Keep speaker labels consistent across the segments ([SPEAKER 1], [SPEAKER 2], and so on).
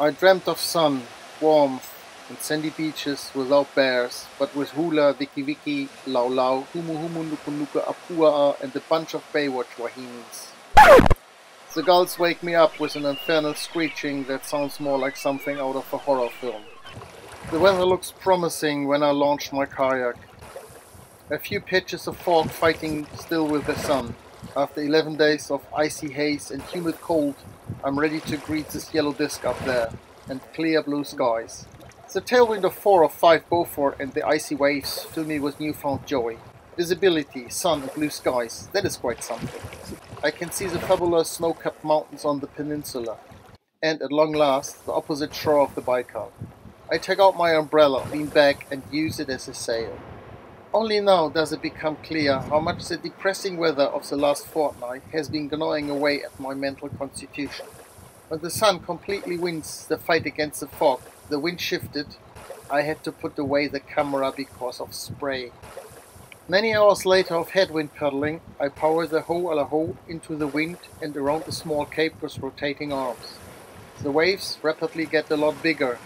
[SPEAKER 1] I dreamt of sun, warmth, and sandy beaches without bears, but with hula, wiki wiki, lau lau, humu humu nuku nuku apua, and a bunch of Baywatch wahinis. The gulls wake me up with an infernal screeching that sounds more like something out of a horror film. The weather looks promising when I launch my kayak. A few patches of fog fighting still with the sun. After 11 days of icy haze and humid cold, I'm ready to greet this yellow disk up there and clear blue skies. The tailwind of 4 or 5 Beaufort and the icy waves fill me with newfound joy. Visibility, sun and blue skies, that is quite something. I can see the fabulous snow-capped mountains on the peninsula, and at long last, the opposite shore of the Baikal. I take out my umbrella, lean back and use it as a sail. Only now does it become clear how much the depressing weather of the last fortnight has been gnawing away at my mental constitution. When the sun completely wins the fight against the fog, the wind shifted, I had to put away the camera because of spray. Many hours later of headwind paddling, I power the hoe a la hoe into the wind and around the small cape with rotating arms. The waves rapidly get a lot bigger,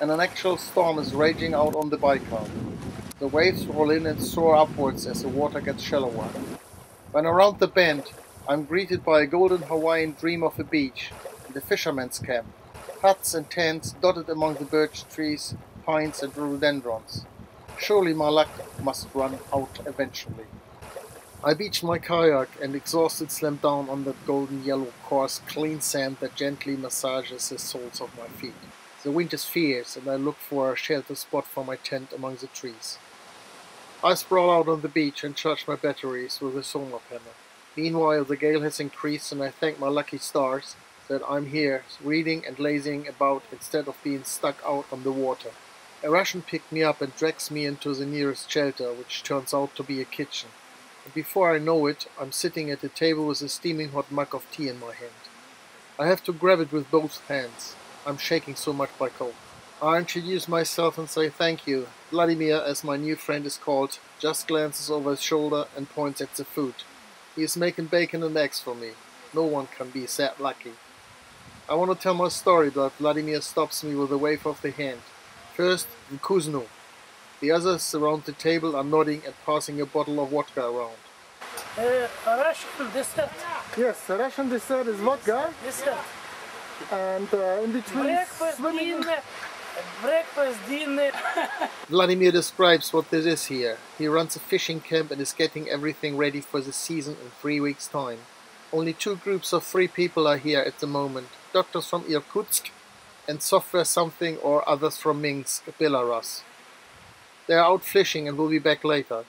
[SPEAKER 1] and an actual storm is raging out on the Baikal. The waves roll in and soar upwards as the water gets shallower. When around the bend, I'm greeted by a golden Hawaiian dream of a beach and a fisherman's camp, huts and tents dotted among the birch trees, pines and rhododendrons. Surely my luck must run out eventually. I beach my kayak and exhausted slam down on the golden yellow coarse clean sand that gently massages the soles of my feet. The wind is fierce and I look for a sheltered spot for my tent among the trees. I sprawl out on the beach and charge my batteries with a solar panel. Meanwhile the gale has increased and I thank my lucky stars that I'm here reading and lazing about instead of being stuck out on the water. A Russian picked me up and drags me into the nearest shelter, which turns out to be a kitchen. And before I know it, I'm sitting at a table with a steaming hot mug of tea in my hand. I have to grab it with both hands. I'm shaking so much by cold. I introduce myself and say thank you. Vladimir, as my new friend is called, just glances over his shoulder and points at the food. He is making bacon and eggs for me. No one can be that lucky. I want to tell my story, but Vladimir stops me with a wave of the hand. First, Kuzno. The others around the table are nodding and passing a bottle of vodka around.
[SPEAKER 2] Uh, Russian dessert.
[SPEAKER 1] Yes, a Russian dessert is vodka,
[SPEAKER 2] Dessert.
[SPEAKER 1] And uh, in between
[SPEAKER 2] Breakfast, dinner. Breakfast, dinner.
[SPEAKER 1] Vladimir describes what this is here. He runs a fishing camp and is getting everything ready for the season in three weeks' time. Only two groups of three people are here at the moment. Doctors from Irkutsk and software something or others from Minsk, Belarus. They are out fishing and will be back later.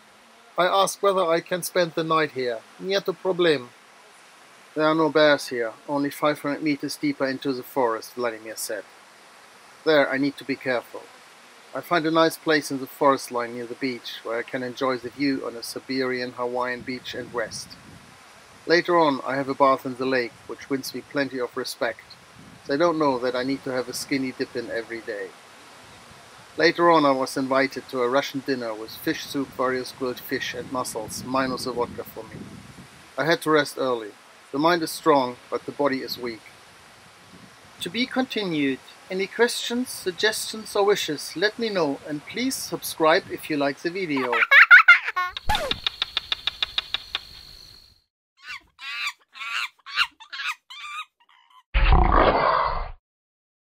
[SPEAKER 1] I ask whether I can spend the night here. Niet a problem. There are no bears here, only 500 meters deeper into the forest, Vladimir said. There I need to be careful. I find a nice place in the forest line near the beach where I can enjoy the view on a Siberian Hawaiian beach and rest. Later on I have a bath in the lake, which wins me plenty of respect. They don't know that I need to have a skinny dip in every day. Later on I was invited to a Russian dinner with fish soup, various grilled fish and mussels, minus a vodka for me. I had to rest early. The mind is strong, but the body is weak. To be continued. Any questions, suggestions or wishes, let me know and please subscribe if you like the video.